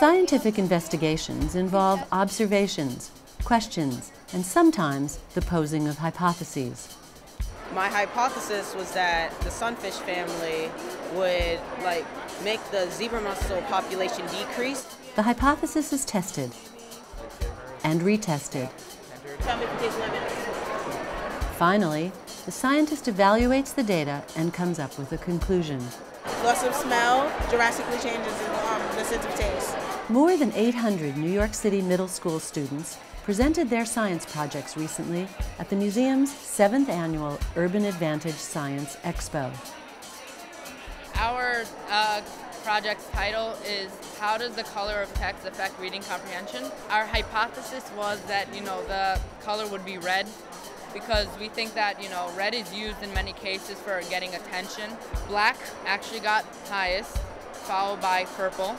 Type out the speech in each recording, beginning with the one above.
Scientific investigations involve observations, questions, and sometimes the posing of hypotheses. My hypothesis was that the sunfish family would like make the zebra mussel population decrease. The hypothesis is tested and retested. Finally, the scientist evaluates the data and comes up with a conclusion. Loss of smell drastically changes um, the sense of taste. More than 800 New York City middle school students presented their science projects recently at the museum's seventh annual Urban Advantage Science Expo. Our uh, project's title is How Does the Color of Text Affect Reading Comprehension? Our hypothesis was that, you know, the color would be red because we think that, you know, red is used in many cases for getting attention. Black actually got highest, followed by purple.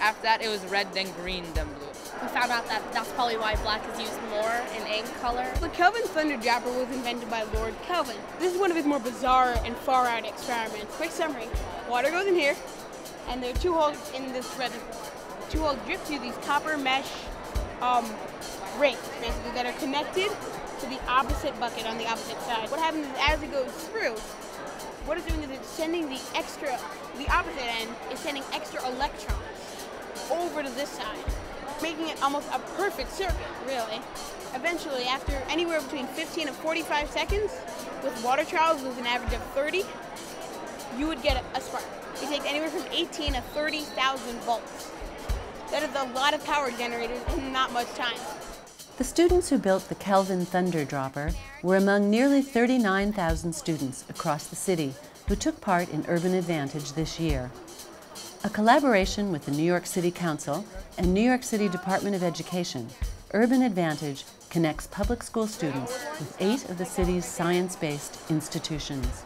After that, it was red, then green, then blue. We found out that that's probably why black is used more in ink color. The Kelvin Thunder Dropper was invented by Lord Kelvin. This is one of his more bizarre and far-out experiments. Quick summary. Water goes in here, and there are two holes in this reservoir. Two holes drip through these copper mesh um, rings, basically, that are connected to the opposite bucket on the opposite side. What happens is as it goes through, what it's doing is it's sending the extra, the opposite end is sending extra electrons over to this side, making it almost a perfect circuit, really. Eventually, after anywhere between 15 and 45 seconds, with water trials with an average of 30, you would get a spark. It takes anywhere from 18 to 30,000 volts. That is a lot of power generated in not much time. The students who built the Kelvin Thunder Dropper were among nearly 39,000 students across the city who took part in Urban Advantage this year. A collaboration with the New York City Council and New York City Department of Education, Urban Advantage connects public school students with eight of the city's science-based institutions.